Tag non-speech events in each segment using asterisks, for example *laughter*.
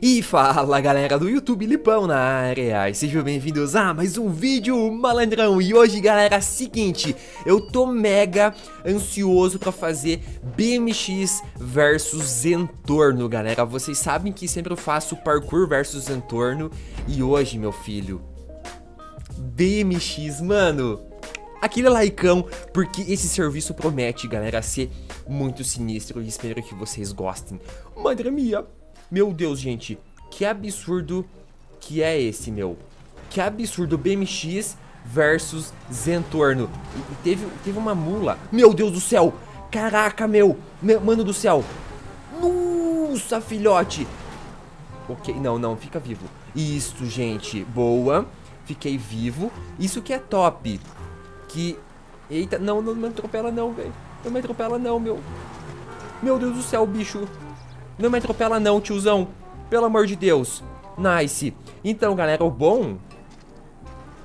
E fala galera do YouTube Lipão na área, e sejam bem-vindos a mais um vídeo malandrão. E hoje galera, seguinte, eu tô mega ansioso pra fazer BMX versus Entorno galera. Vocês sabem que sempre eu faço parkour versus Entorno E hoje meu filho, BMX mano Aquele laicão, porque esse serviço promete galera ser muito sinistro. E espero que vocês gostem. Madre minha meu Deus, gente, que absurdo que é esse, meu. Que absurdo, BMX versus Zentorno. E teve, teve uma mula. Meu Deus do céu! Caraca, meu! meu mano do céu! Nossa, filhote! Ok, não, não, fica vivo. Isso, gente, boa. Fiquei vivo. Isso que é top. Que... Eita, não, não me atropela não, velho. Não me atropela não, meu. Meu Deus do céu, bicho. Não me atropela não, tiozão. Pelo amor de Deus. Nice. Então, galera, o bom...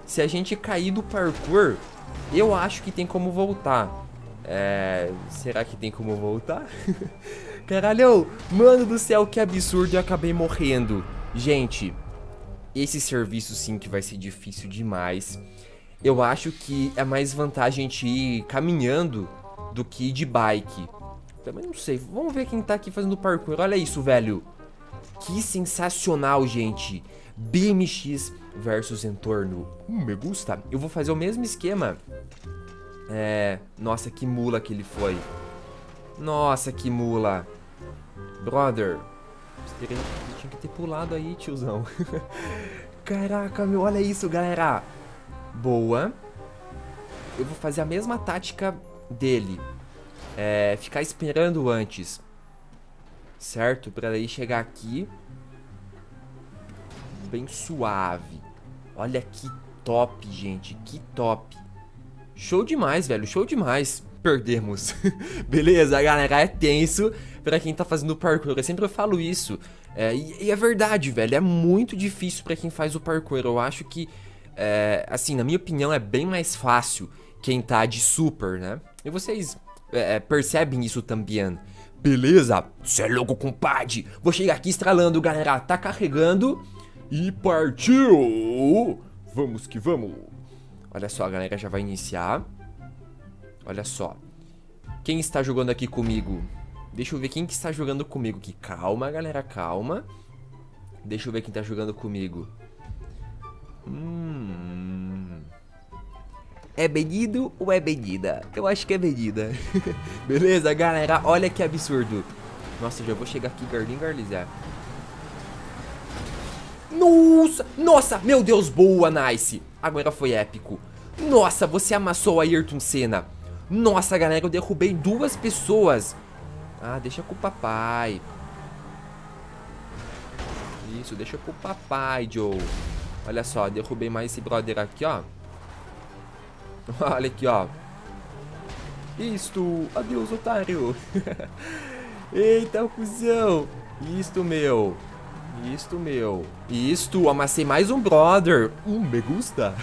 Se a gente cair do parkour, eu acho que tem como voltar. É... Será que tem como voltar? *laughs* Caralho, mano do céu, que absurdo, eu acabei morrendo. Gente, esse serviço sim que vai ser difícil demais. Eu acho que é mais vantagem a gente ir caminhando do que de bike. Também não sei. Vamos ver quem tá aqui fazendo parkour. Olha isso, velho. Que sensacional, gente. BMX versus entorno. Hum, me gusta. Eu vou fazer o mesmo esquema. É... Nossa, que mula que ele foi. Nossa, que mula. Brother. Você tinha que ter pulado aí, tiozão. *laughs* Caraca, meu. Olha isso, galera. Boa. Eu vou fazer a mesma tática dele é, ficar esperando antes, certo? Para daí chegar aqui bem suave. Olha que top, gente, que top. Show demais, velho, show demais. Perdemos. *laughs* Beleza, galera, é tenso pra quem tá fazendo parkour. Eu sempre falo isso. É, e, e, é verdade, velho, é muito difícil pra quem faz o parkour. Eu acho que, é, assim, na minha opinião, é bem mais fácil quem tá de super, né? E vocês é, é, percebem isso também. Beleza? Cê é louco, compadre. Vou chegar aqui estralando, galera. Tá carregando. E partiu! Vamos que vamos. Olha só, a galera já vai iniciar. Olha só. Quem está jogando aqui comigo? Deixa eu ver quem que está jogando comigo aqui. Calma, galera, calma. Deixa eu ver quem tá jogando comigo. Hum... É Benido ou é Benida? Eu acho que é Benida. *laughs* Beleza, galera? Olha que absurdo. Nossa, já vou chegar aqui Garlin Garlizar. Nossa! Nossa! Meu Deus, boa, nice! Agora foi épico. Nossa, você amassou a Ayrton Senna. Nossa, galera, eu derrubei duas pessoas. Ah, deixa com o papai. Isso, deixa com o papai, Joe. Olha só, derrubei mais esse brother aqui, ó. *laughs* Olha aqui, ó. Isto. Adeus, otário. *laughs* Eita, cuzão. Isto, meu. Isto, meu. Isto, amassei mais um brother. Hum, me gusta.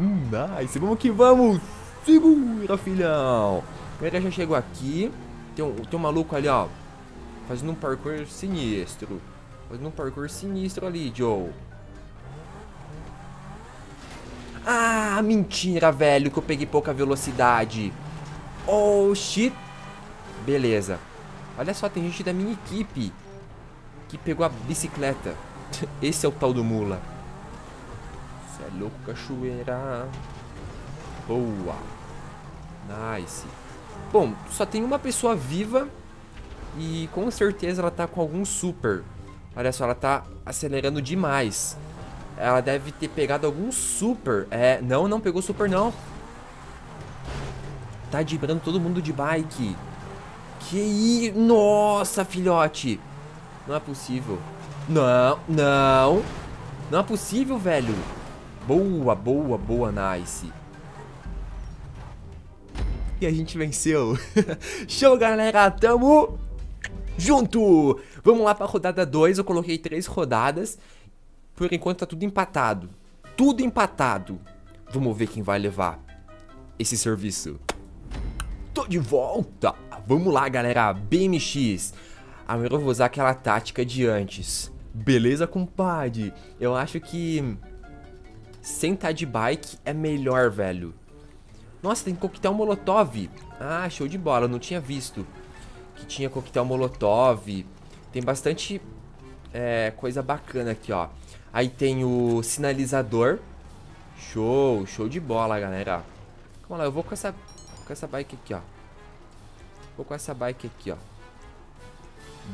hum, *laughs* nice. Vamos que vamos. Segura, filhão. Agora já chegou aqui. Tem um, tem um maluco ali, ó. Fazendo um parkour sinistro. Fazendo um parkour sinistro ali, Joe. Ah, mentira, velho, que eu peguei pouca velocidade. Oh, shit. Beleza. Olha só, tem gente da minha equipe que pegou a bicicleta. *laughs* Esse é o tal do mula. Você é louco, cachoeira. Boa. Nice. Bom, só tem uma pessoa viva e com certeza ela tá com algum super. Olha só, ela tá acelerando demais. Ela deve ter pegado algum super. É, não, não pegou super não. Tá dibrando todo mundo de bike. Que isso? Nossa, filhote. Não é possível. Não, não. Não é possível, velho. Boa, boa, boa, nice. E a gente venceu. *laughs* Show, galera. Tamo junto. Vamos lá pra rodada 2. Eu coloquei três rodadas. Por enquanto tá tudo empatado. Tudo empatado. Vamos ver quem vai levar esse serviço. Tô de volta. Vamos lá, galera. BMX. Agora eu vou usar aquela tática de antes. Beleza, compadre? Eu acho que... Sentar de bike é melhor, velho. Nossa, tem coquetel molotov. Ah, show de bola, não tinha visto. Que tinha coquetel molotov. Tem bastante é, coisa bacana aqui, ó. Aí tem o sinalizador. Show, show de bola, galera. Vamos lá, eu vou com essa, com essa bike aqui, ó. Vou com essa bike aqui, ó.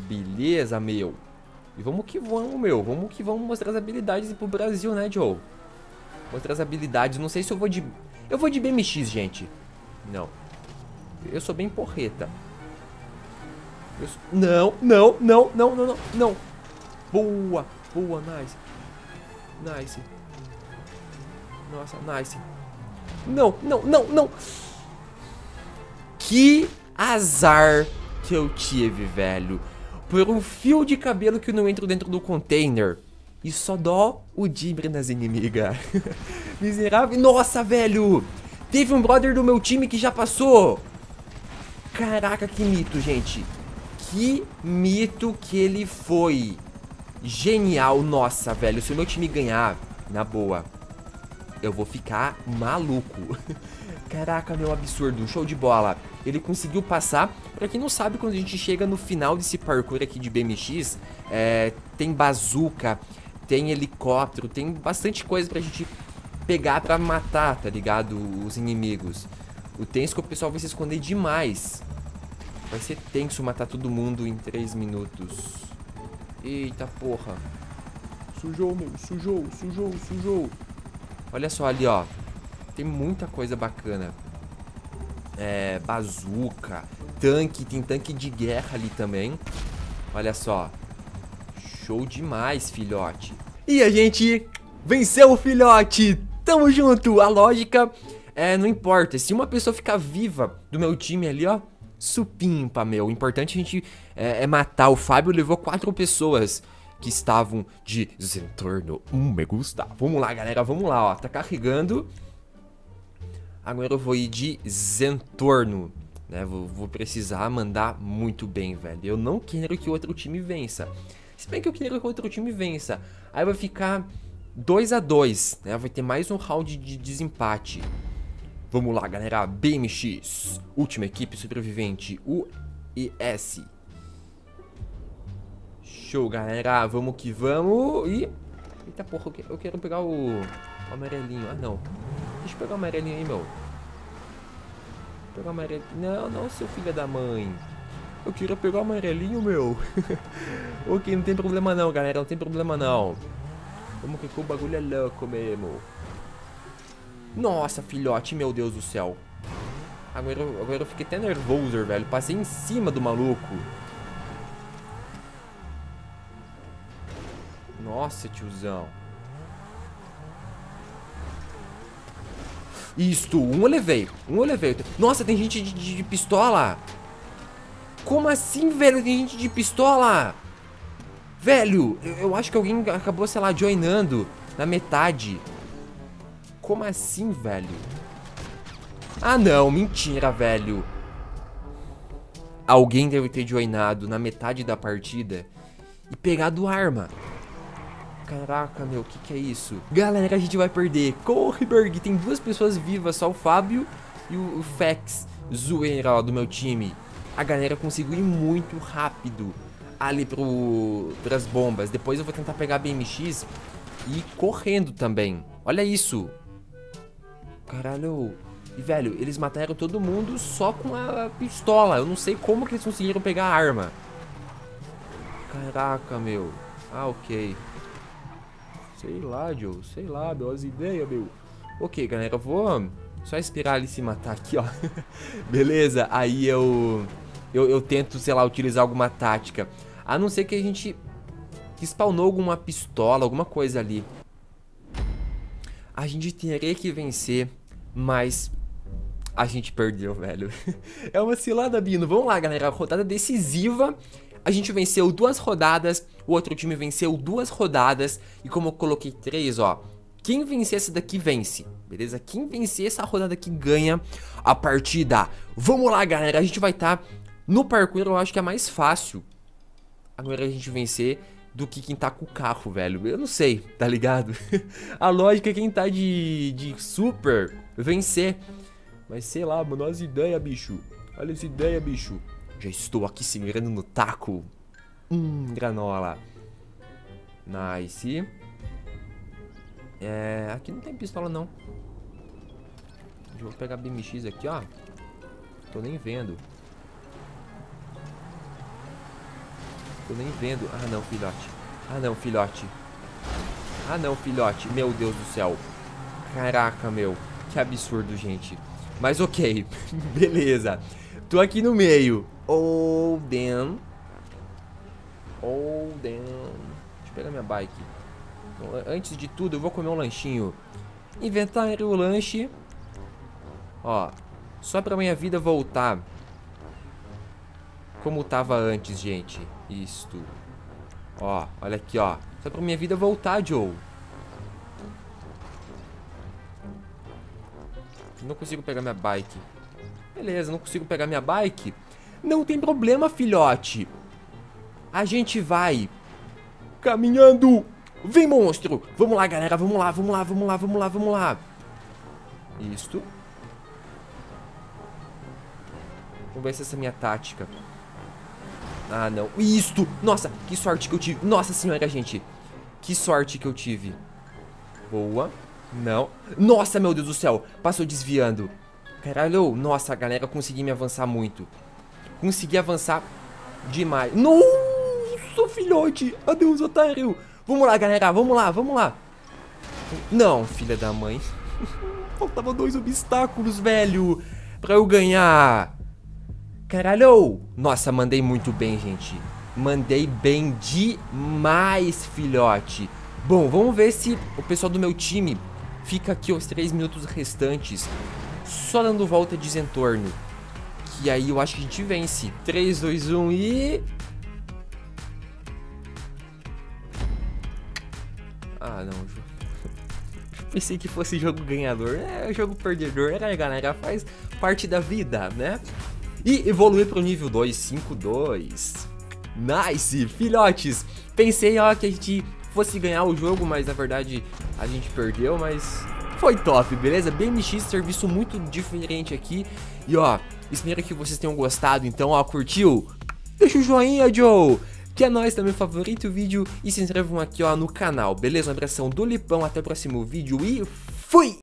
Beleza, meu. E vamos que vamos, meu. Vamos que vamos mostrar as habilidades pro Brasil, né, Joe? Mostrar as habilidades. Não sei se eu vou de... Eu vou de BMX, gente. Não. Eu sou bem porreta. Sou... Não, não, não, não, não, não. Boa, boa, nice. Nice. Nossa, nice. Não, não, não, não. Que azar que eu tive, velho. Por um fio de cabelo que não entra dentro do container. E só dó o dibre nas inimigas. *laughs* Miserável. Nossa, velho. Teve um brother do meu time que já passou. Caraca, que mito, gente. Que mito que ele foi. Genial. Nossa, velho. Se o meu time ganhar, na boa, eu vou ficar maluco. *laughs* Caraca, meu absurdo, show de bola. Ele conseguiu passar. Pra quem não sabe, quando a gente chega no final desse parkour aqui de BMX, é, tem bazuca, tem helicóptero, tem bastante coisa pra gente pegar pra matar, tá ligado? Os inimigos. O tenso é que o pessoal vai se esconder demais. Vai ser tenso matar todo mundo em 3 minutos. Eita porra. Sujou, meu. Sujou, sujou, sujou. Olha só ali, ó. Tem muita coisa bacana. É, bazuca, tanque, tem tanque de guerra ali também. Olha só. Show demais, filhote. E a gente venceu o filhote. Tamo junto. A lógica é, não importa. Se uma pessoa ficar viva do meu time ali, ó, supimpa, meu. O importante a gente é, é matar. O Fábio levou quatro pessoas que estavam de Zentorno. Hum, me gusta. Vamos lá, galera, vamos lá, ó. Tá carregando. Agora eu vou ir de Zentorno. Né? Vou, vou precisar mandar muito bem, velho. Eu não quero que outro time vença. Se bem que eu quero que outro time vença. Aí vai ficar 2 a 2 né? Vai ter mais um round de desempate. Vamos lá, galera. BMX. Última equipe sobrevivente. UES. Show, galera. Vamos que vamos. E... Eita porra, eu quero pegar o... o amarelinho. Ah, não. Deixa eu pegar o amarelinho aí, meu. Pegar o amarelinho. Não, não, seu filho da mãe. Eu queria pegar o amarelinho, meu. *laughs* ok, não tem problema não, galera. Não tem problema não. Vamos que o bagulho é louco mesmo. Nossa, filhote, meu Deus do céu. Agora, agora eu fiquei até nervoso, velho. Passei em cima do maluco. Nossa, tiozão. Isto, um eu levei. Um eu levei. Nossa, tem gente de, de, de pistola. Como assim, velho? Tem gente de pistola. Velho, eu, eu, acho que alguém acabou, sei lá, joinando na metade. Como assim, velho? Ah, não. Mentira, velho. Alguém deve ter joinado na metade da partida e pegado arma. Caraca, meu, o que, que é isso? Galera, a gente vai perder. Corre, Berg. Tem duas pessoas vivas, só o Fábio e o, Fex, zoeira ó, do meu time. A galera conseguiu ir muito rápido ali pro, pras bombas. Depois eu vou tentar pegar a BMX e ir correndo também. Olha isso. Caralho. E, velho, eles mataram todo mundo só com a pistola. Eu não sei como que eles conseguiram pegar a arma. Caraca, meu. Ah, ok. Sei lá, Joe. Sei lá, meu. As ideias, meu. Ok, galera. Eu vou só esperar ele se matar aqui, ó. *laughs* Beleza? Aí eu, eu... Eu tento, sei lá, utilizar alguma tática. A não ser que a gente... Spawnou alguma pistola, alguma coisa ali. A gente teria que vencer, mas... A gente perdeu, velho. *laughs* é uma cilada, Bino. Vamos lá, galera. Rodada decisiva a gente venceu duas rodadas, o outro time venceu duas rodadas, e como eu coloquei três, ó, quem vencer essa daqui vence, beleza? Quem vencer essa rodada aqui ganha a partida. Vamos lá, galera, a gente vai estar tá no parkour, eu acho que é mais fácil. agora a gente vencer do que quem tá com o carro, velho. Eu não sei, tá ligado? *laughs* a lógica é quem tá de, de super vencer. Mas sei lá, mano, olha as ideias, bicho. Olha as ideias, bicho. Já estou aqui segurando no taco. Hum, granola. Nice. É, aqui não tem pistola, não. Vou pegar BMX aqui, ó. Tô nem vendo. Tô nem vendo. Ah, não, filhote. Ah, não, filhote. Ah, não, filhote. Meu Deus do céu. Caraca, meu. Que absurdo, gente. Mas ok. *laughs* Beleza. Tô aqui no meio. Oh, damn. Oh, damn. Deixa eu pegar minha bike. Antes de tudo, eu vou comer um lanchinho. Inventário o lanche. Ó, só pra minha vida voltar como tava antes, gente. Isto. Ó, olha aqui, ó. Só pra minha vida voltar, Joe. Não consigo pegar minha bike. Beleza, não consigo pegar minha bike. Não tem problema, filhote. A gente vai caminhando. Vem, monstro. Vamos lá, galera. Vamos lá, vamos lá, vamos lá, vamos lá, vamos lá. Isto. Vamos ver se essa é a minha tática. Ah, não. Isto! Nossa, que sorte que eu tive. Nossa senhora, gente. Que sorte que eu tive. Boa. Não. Nossa, meu Deus do céu. Passou desviando. Caralho. Nossa, galera, consegui me avançar muito. Consegui avançar demais. Nossa, filhote. Adeus, otário. Vamos lá, galera. Vamos lá, vamos lá. Não, filha da mãe. *laughs* Faltavam dois obstáculos, velho. Pra eu ganhar. Caralho! Nossa, mandei muito bem, gente. Mandei bem demais, filhote. Bom, vamos ver se o pessoal do meu time fica aqui os 3 minutos restantes só dando volta de entorno. Que aí eu acho que a gente vence. 3, 2, 1 e... Ah, não. *laughs* Pensei que fosse jogo ganhador. É, jogo perdedor. É, galera, faz parte da vida, né? E evoluir para o nível 2, 5, 2. Nice, filhotes! Pensei ó, que a gente fosse ganhar o jogo, mas na verdade a gente perdeu, mas foi top, beleza? BMX, serviço muito diferente aqui. E ó, espero que vocês tenham gostado, então ó, curtiu? Deixa o joinha, Joe! Que é nóis também, favorite o vídeo e se inscrevam aqui ó no canal, beleza? Um abração do Lipão, até o próximo vídeo e fui!